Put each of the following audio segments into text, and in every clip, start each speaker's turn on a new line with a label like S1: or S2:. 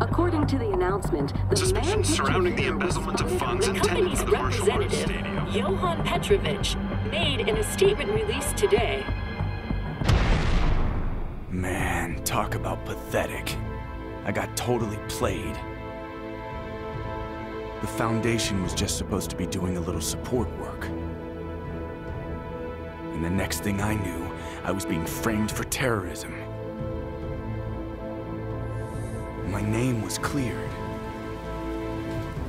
S1: According to the announcement, the
S2: Suspicions surrounding the
S1: pictured here was
S2: embezzlement of funds
S3: The
S2: intended
S3: company's
S2: for the commercial arts
S3: representative,
S2: stadium.
S3: Johan Petrovich, made in a statement released today.
S4: Man, talk about pathetic. I got totally played. The Foundation was just supposed to be doing a little support work. And the next thing I knew, I was being framed for terrorism. My name was cleared.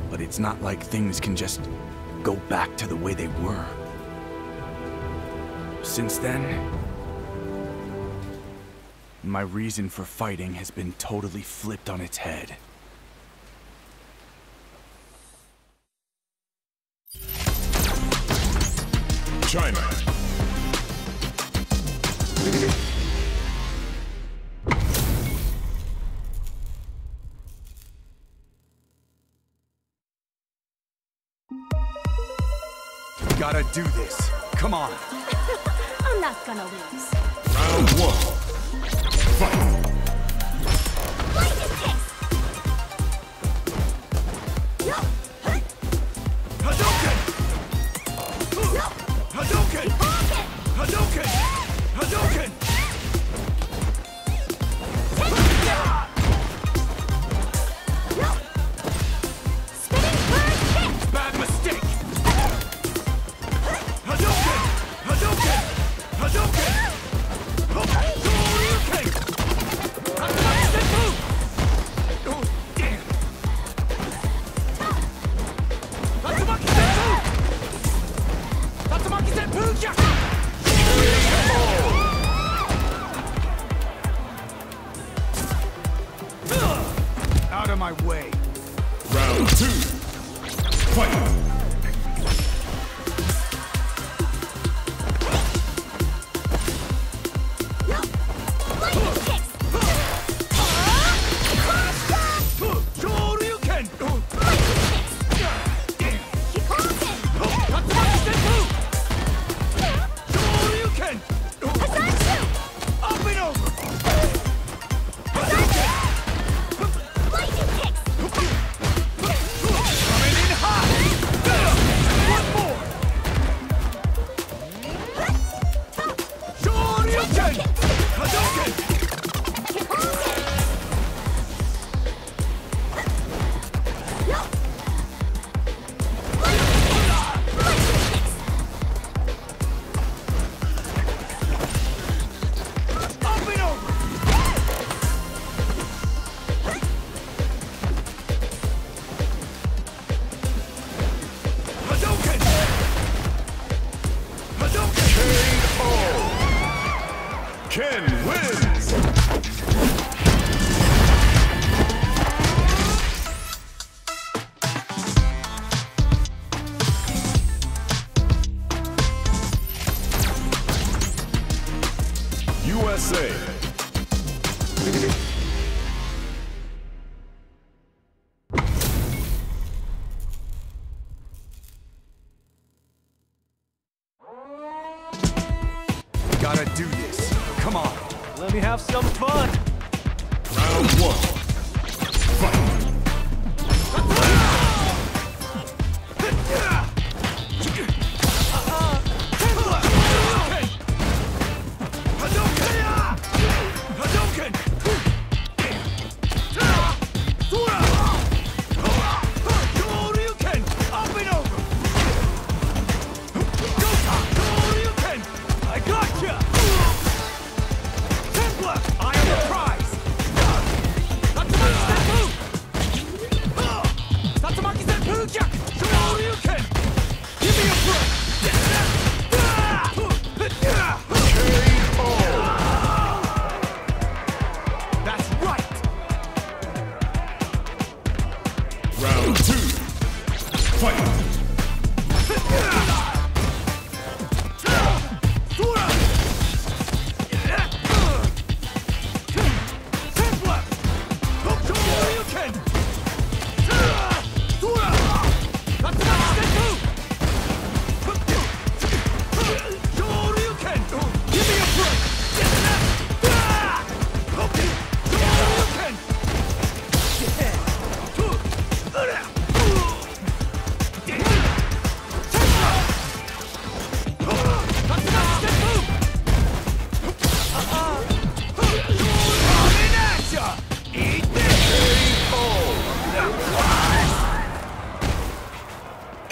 S4: But it's not like things can just go back to the way they were. Since then, my reason for fighting has been totally flipped on its head.
S5: China.
S4: Do this. Come on.
S6: I'm not gonna lose.
S5: Round one. Fight.
S4: Out of my way.
S5: Round two. Fight.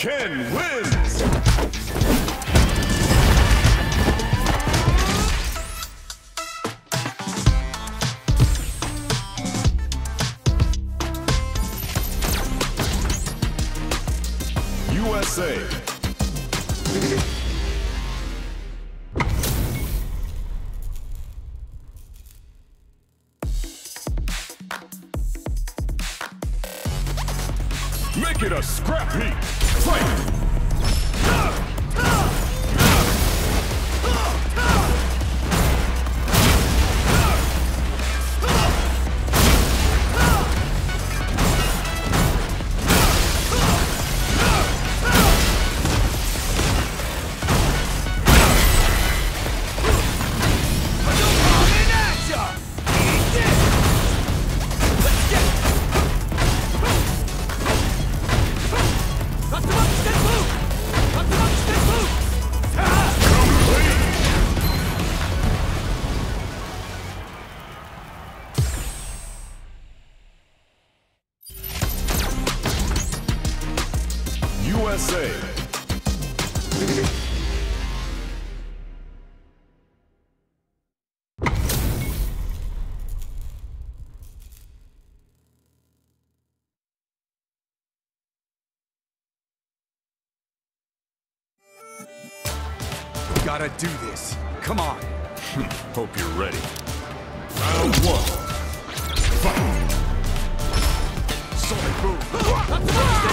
S5: Ken wins! Make it a scrap meet. Fight!
S4: Gotta do this. Come on.
S5: Hope you're ready. Round one. Fight! Sonic boom!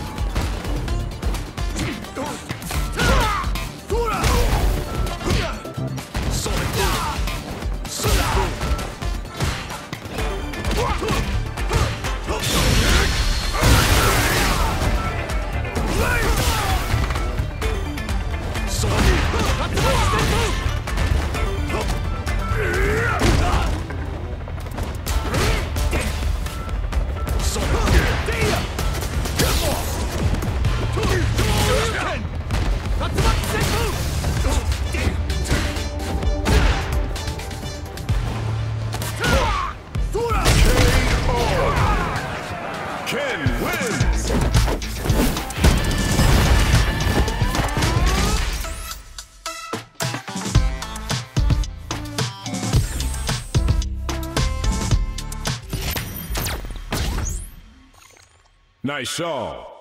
S5: Nice shot.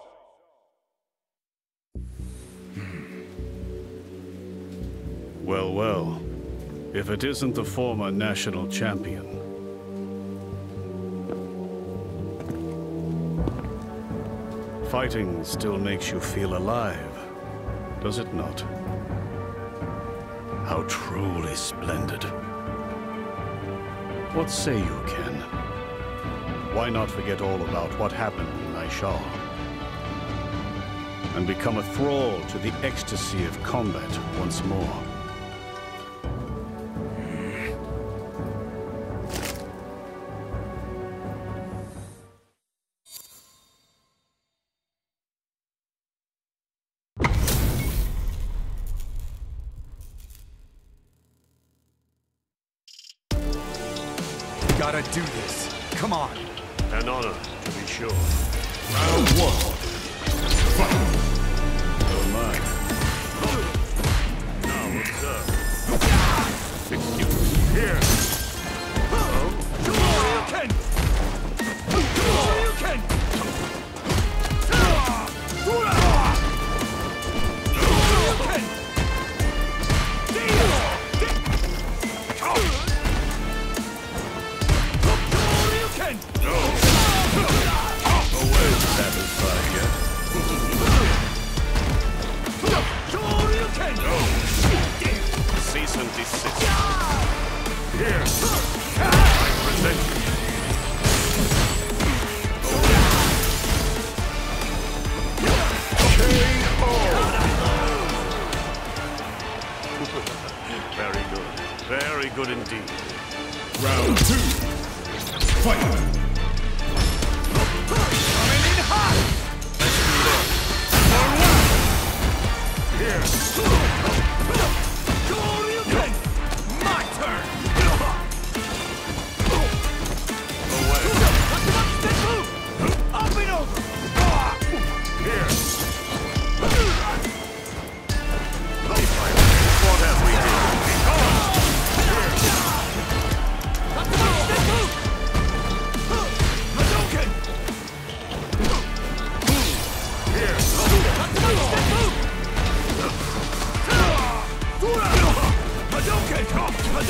S5: Hmm.
S2: Well, well. If it isn't the former national champion. Fighting still makes you feel alive, does it not? How truly splendid. What say you, Ken? Why not forget all about what happened Shaw, and become a thrall to the ecstasy of combat once more.
S4: Gotta do this. Come on.
S2: An honor, to be sure.
S5: Round.
S2: Excuse.
S5: Here.
S4: Shoryuken! Shoryuken!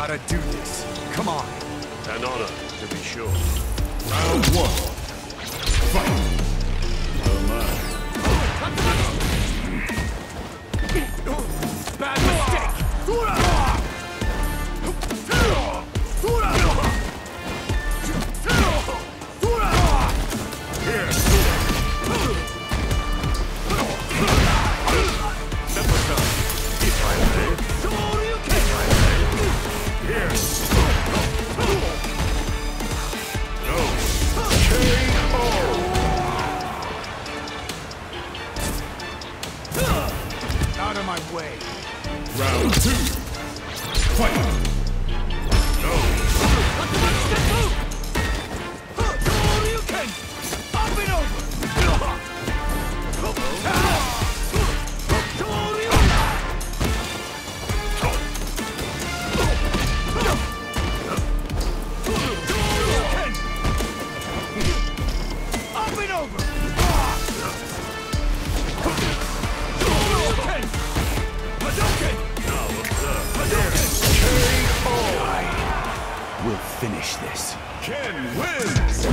S4: Gotta do this. Come on.
S2: An honor, to be sure.
S5: Round one.
S4: Way.
S5: Round two. Fight.
S4: Over! We'll finish this.
S5: Ken wins.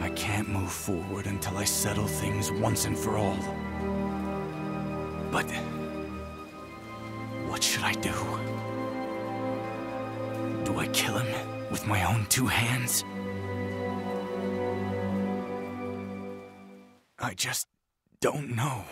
S4: I can't move forward until I settle things once and for all. But what should I do? Do I kill him with my own two hands? I just don't know.